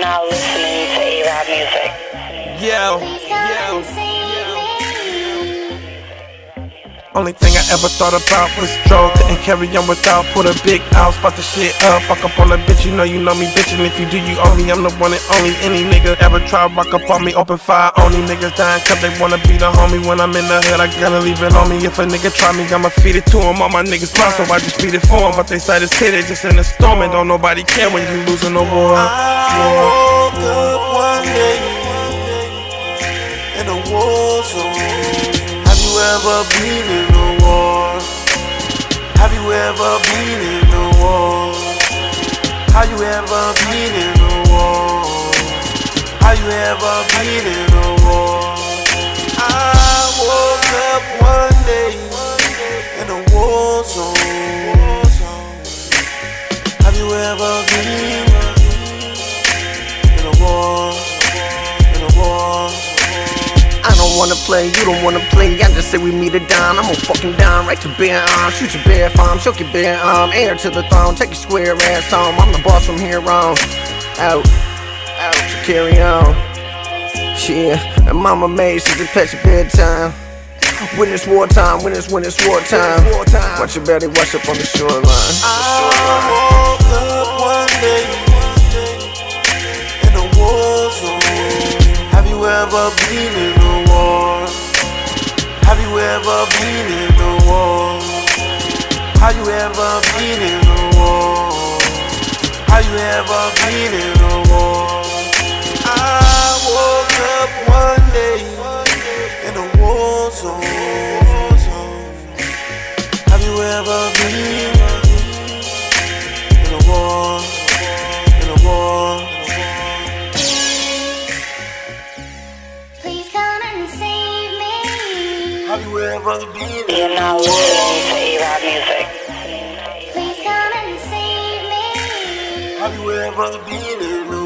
now listening to A-Rod Music. Yeah, yeah. Only thing I ever thought about was stroke. Couldn't carry on without. Put a big house, spot the shit up. Fuck up on a bitch, you know you know me, bitch. And if you do, you owe me. I'm the one and only. Any nigga ever try rock up on me, open fire. Only niggas dying cause they wanna be the homie. When I'm in the hood, I gotta leave it on me. If a nigga try me, I'ma feed it to him. All my niggas proud, so I just feed it for him. But they hit, they just in a storm. And don't nobody care when you losing the war. I woke up one day in a war zone. Have you ever been in a war? Have you ever been in a war? Have you ever been in a war? Have you ever been in a war? I woke up one day in a war zone. Have you ever been wanna play, you don't wanna play. I just say we meet it down. I'm gonna fucking down right to bare arm. Uh, shoot your bare farm, choke your bare um, arm. Heir to the throne, take your square ass home. I'm the boss from here on. Out, out, to carry on. Yeah, and mama made since it past your bedtime. When it's wartime, when it's when it's wartime. Watch your belly wash up on the shoreline. I woke up one day in a war zone. Have you ever been in a Have you ever been in a war? Have you ever been in a war? I woke up one day in a war zone. Have you ever been Have you ever been in You're now listening to A-Rod Music. Please come and save me. Have you ever been in a war?